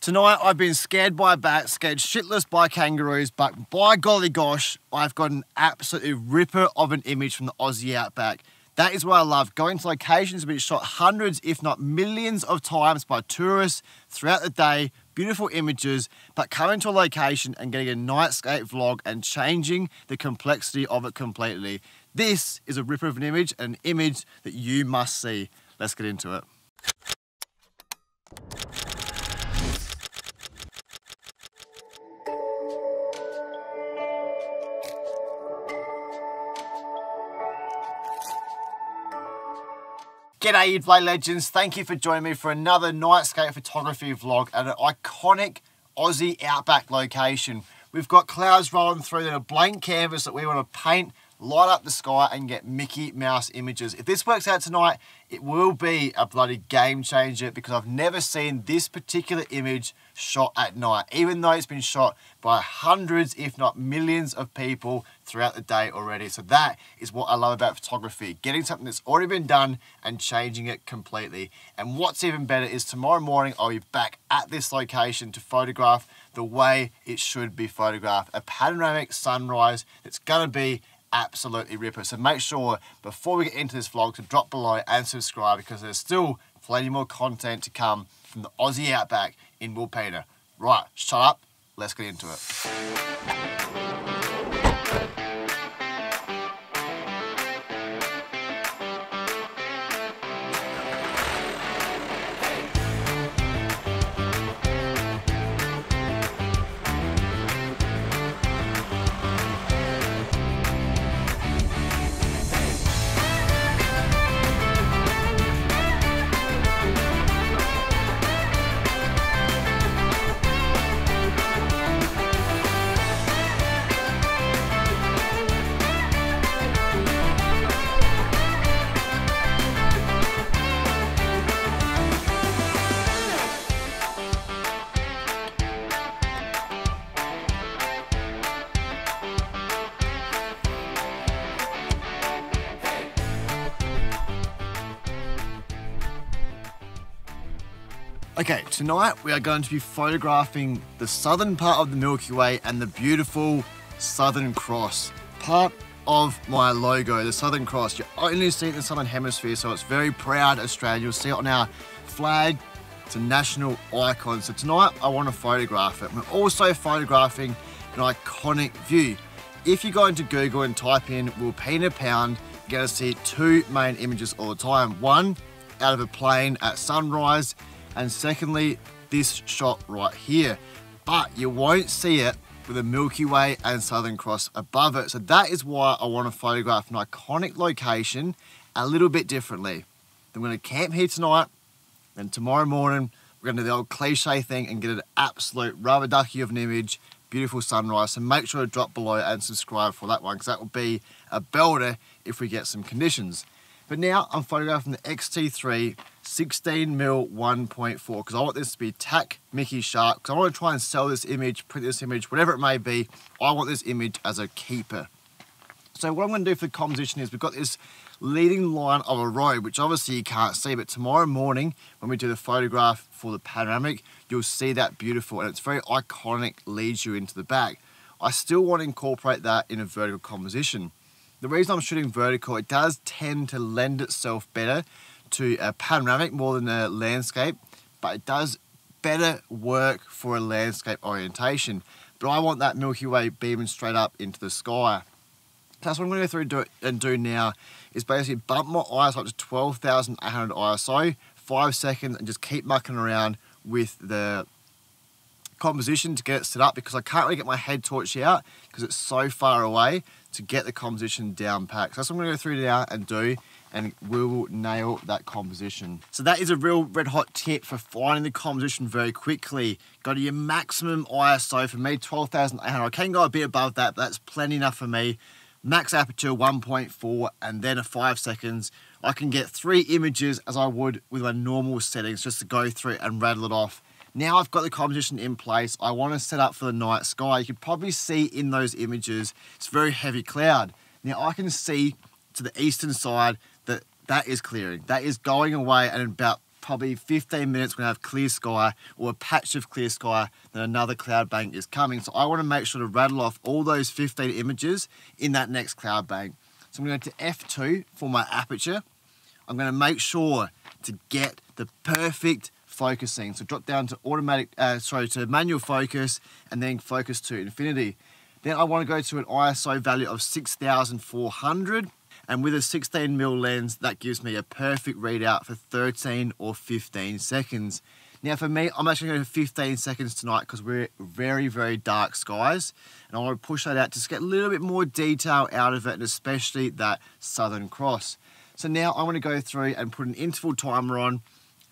Tonight I've been scared by bats, scared shitless by kangaroos, but by golly gosh, I've got an absolutely ripper of an image from the Aussie outback. That is what I love, going to locations been shot hundreds, if not millions of times by tourists throughout the day, beautiful images, but coming to a location and getting a nightscape vlog and changing the complexity of it completely. This is a ripper of an image, an image that you must see. Let's get into it. G'day, you play legends. Thank you for joining me for another nightscape photography vlog at an iconic Aussie outback location. We've got clouds rolling through that a blank canvas that we want to paint light up the sky and get Mickey Mouse images. If this works out tonight, it will be a bloody game changer because I've never seen this particular image shot at night, even though it's been shot by hundreds, if not millions of people throughout the day already. So that is what I love about photography, getting something that's already been done and changing it completely. And what's even better is tomorrow morning, I'll be back at this location to photograph the way it should be photographed. A panoramic sunrise that's gonna be absolutely ripper. So make sure before we get into this vlog to drop below and subscribe because there's still plenty more content to come from the Aussie Outback in Wilpena. Right, shut up, let's get into it. Okay, tonight we are going to be photographing the southern part of the Milky Way and the beautiful Southern Cross. Part of my logo, the Southern Cross. You only see it in the Southern Hemisphere, so it's very proud Australia. You'll see it on our flag. It's a national icon. So tonight I want to photograph it. We're also photographing an iconic view. If you go into Google and type in Wilpena Pound, you're going to see two main images all the time. One, out of a plane at sunrise, and secondly, this shot right here. But you won't see it with the Milky Way and Southern Cross above it. So that is why I want to photograph an iconic location a little bit differently. I'm going to camp here tonight, and tomorrow morning we're going to do the old cliche thing and get an absolute rubber ducky of an image, beautiful sunrise. So make sure to drop below and subscribe for that one because that will be a belter if we get some conditions. But now I'm photographing the X-T3 16mm 1.4 because I want this to be tack Mickey sharp because I want to try and sell this image, print this image, whatever it may be. I want this image as a keeper. So what I'm going to do for the composition is we've got this leading line of a road, which obviously you can't see, but tomorrow morning when we do the photograph for the panoramic, you'll see that beautiful and it's very iconic, leads you into the back. I still want to incorporate that in a vertical composition. The reason I'm shooting vertical, it does tend to lend itself better to a panoramic more than a landscape, but it does better work for a landscape orientation. But I want that Milky Way beaming straight up into the sky. That's what I'm going to go through and do, and do now is basically bump my ISO up to 12,800 ISO, five seconds, and just keep mucking around with the composition to get it set up because I can't really get my head torch out because it's so far away to get the composition down packed. So that's what I'm going to go through now and do and we will nail that composition. So that is a real red hot tip for finding the composition very quickly. Go to your maximum ISO for me, 12,800. I can go a bit above that, but that's plenty enough for me. Max aperture 1.4 and then a five seconds. I can get three images as I would with my normal settings just to go through and rattle it off. Now I've got the composition in place, I want to set up for the night sky. You can probably see in those images, it's very heavy cloud. Now I can see to the eastern side that that is clearing. That is going away and in about probably 15 minutes when I have clear sky or a patch of clear sky, then another cloud bank is coming. So I want to make sure to rattle off all those 15 images in that next cloud bank. So I'm going to go to F2 for my aperture. I'm going to make sure to get the perfect focusing. So drop down to automatic, uh, sorry, to manual focus and then focus to infinity. Then I want to go to an ISO value of 6400 and with a 16 mil lens, that gives me a perfect readout for 13 or 15 seconds. Now for me, I'm actually going to 15 seconds tonight because we're very, very dark skies. And I want to push that out to get a little bit more detail out of it, and especially that Southern Cross. So now I'm going to go through and put an interval timer on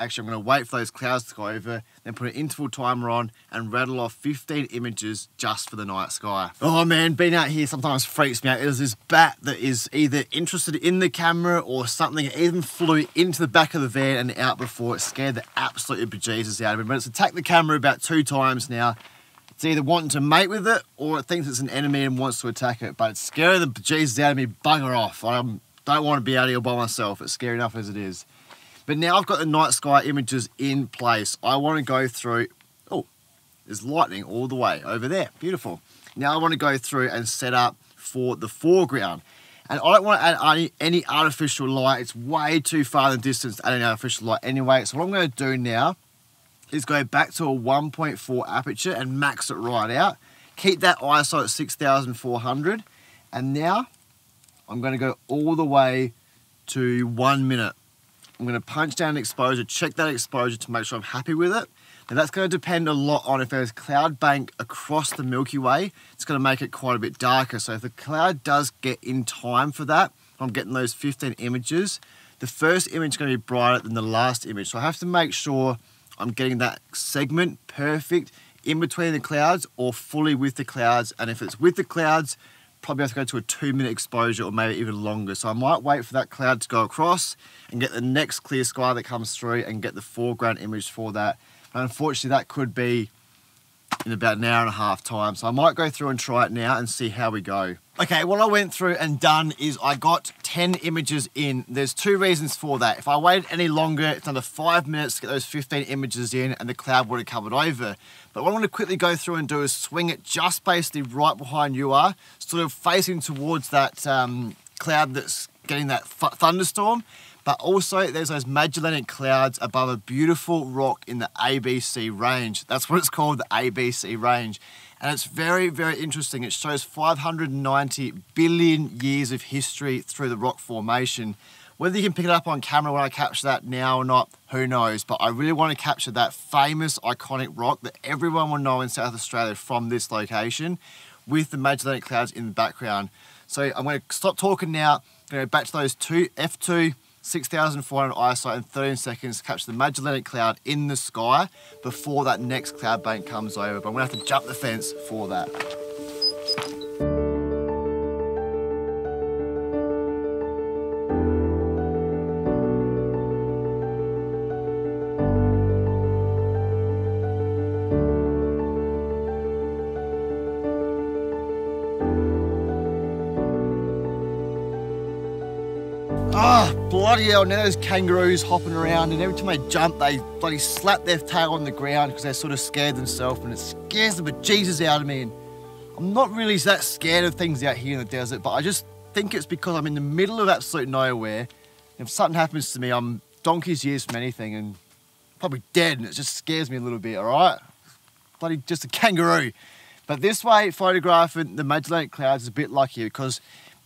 Actually, I'm going to wait for those clouds to go over, then put an interval timer on and rattle off 15 images just for the night sky. Oh man, being out here sometimes freaks me out. There's this bat that is either interested in the camera or something it even flew into the back of the van and out before it scared the absolute bejesus out of me. But it's attacked the camera about two times now. It's either wanting to mate with it or it thinks it's an enemy and wants to attack it. But it's scaring the bejesus out of me. Bugger off. I don't want to be out here by myself. It's scary enough as it is. But now I've got the night sky images in place. I want to go through, oh, there's lightning all the way over there. Beautiful. Now I want to go through and set up for the foreground. And I don't want to add any, artificial light. It's way too far in the distance to add any artificial light anyway. So what I'm going to do now is go back to a 1.4 aperture and max it right out. Keep that ISO at 6400. And now I'm going to go all the way to one minute. I'm going to punch down exposure, check that exposure to make sure I'm happy with it. Now that's going to depend a lot on if there's cloud bank across the Milky Way, it's going to make it quite a bit darker. So if the cloud does get in time for that, I'm getting those 15 images, the first image is going to be brighter than the last image. So I have to make sure I'm getting that segment perfect in between the clouds or fully with the clouds. And if it's with the clouds, probably have to go to a two minute exposure or maybe even longer. So I might wait for that cloud to go across and get the next clear sky that comes through and get the foreground image for that. But unfortunately that could be in about an hour and a half time. So I might go through and try it now and see how we go. Okay, what I went through and done is I got 10 images in. There's two reasons for that. If I waited any longer, it's another five minutes to get those 15 images in and the cloud would have covered over. But what I want to quickly go through and do is swing it just basically right behind you are, sort of facing towards that um, cloud that's getting that thunderstorm. But also there's those Magellanic clouds above a beautiful rock in the ABC range. That's what it's called, the ABC range. And it's very, very interesting. It shows 590 billion years of history through the rock formation. Whether you can pick it up on camera when I capture that now or not, who knows? But I really want to capture that famous, iconic rock that everyone will know in South Australia from this location with the Magellanic Clouds in the background. So I'm going to stop talking now, go back to those two, F2, 6400 ISO in 13 seconds to capture the Magellanic Cloud in the sky before that next cloud bank comes over. But I'm to have to jump the fence for that. Bloody hell, now those kangaroos hopping around and every time they jump, they bloody slap their tail on the ground because they're sort of scared themselves and it scares the bejesus out of me. And I'm not really that scared of things out here in the desert, but I just think it's because I'm in the middle of absolute nowhere. If something happens to me, I'm donkey's years from anything and probably dead and it just scares me a little bit, all right? Bloody just a kangaroo. But this way, photographing the Magellanic Clouds is a bit lucky because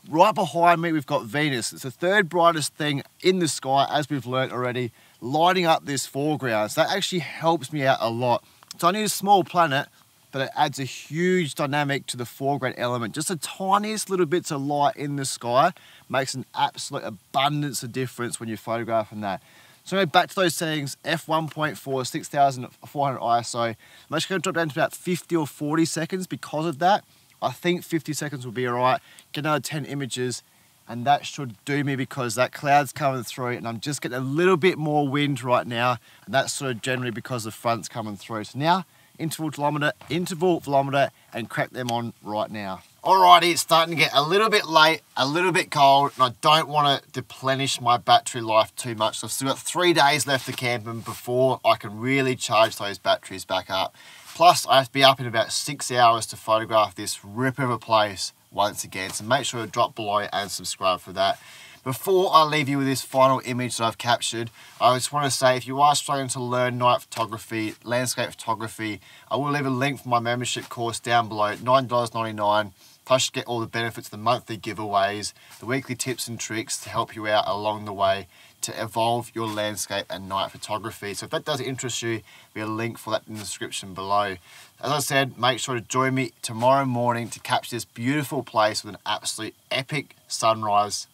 Right behind me, we've got Venus. It's the third brightest thing in the sky, as we've learnt already, lighting up this foreground. So that actually helps me out a lot. It's only a small planet, but it adds a huge dynamic to the foreground element. Just the tiniest little bits of light in the sky makes an absolute abundance of difference when you're photographing that. So back to those settings, f1.4, 6400 ISO. I'm actually going to drop down to about 50 or 40 seconds because of that. I think 50 seconds will be all right. Get another 10 images and that should do me because that cloud's coming through and I'm just getting a little bit more wind right now and that's sort of generally because the front's coming through. So now intervalometer, interval velometer, and crack them on right now. Alrighty, it's starting to get a little bit late, a little bit cold, and I don't want to deplenish my battery life too much. So I've still got three days left of camping before I can really charge those batteries back up. Plus, I have to be up in about six hours to photograph this rip of a place once again. So make sure to drop below and subscribe for that. Before I leave you with this final image that I've captured, I just want to say if you are struggling to learn night photography, landscape photography, I will leave a link for my membership course down below, $9.99. Plus you get all the benefits, the monthly giveaways, the weekly tips and tricks to help you out along the way to evolve your landscape and night photography. So if that does interest you, there'll be a link for that in the description below. As I said, make sure to join me tomorrow morning to capture this beautiful place with an absolute epic sunrise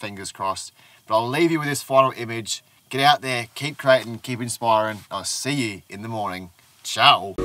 fingers crossed. But I'll leave you with this final image. Get out there, keep creating, keep inspiring. I'll see you in the morning. Ciao.